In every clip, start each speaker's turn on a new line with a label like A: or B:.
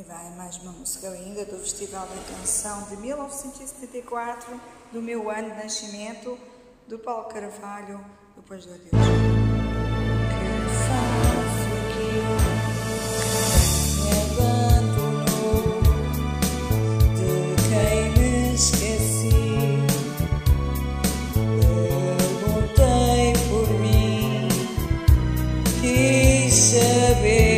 A: E vai mais uma música linda do Festival da Canção de 1974, do meu ano de nascimento, do Paulo Carvalho, depois do Adeus. Saber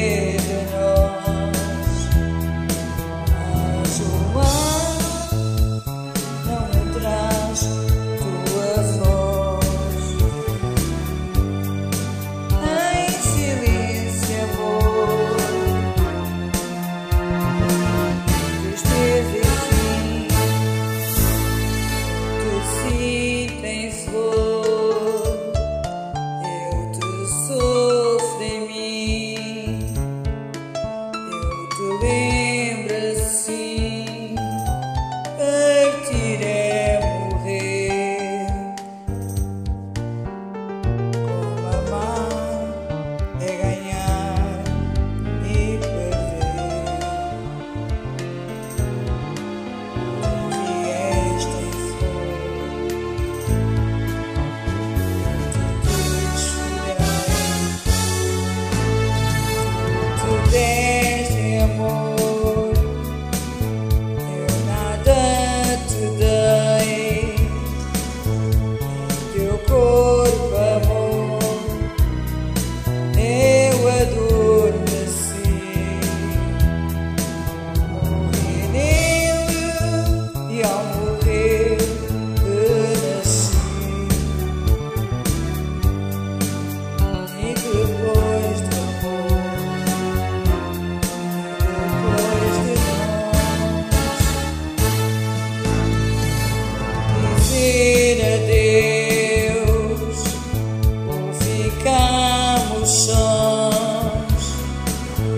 A: sons,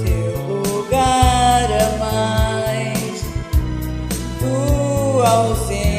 A: teu lugar é mais tua ausência.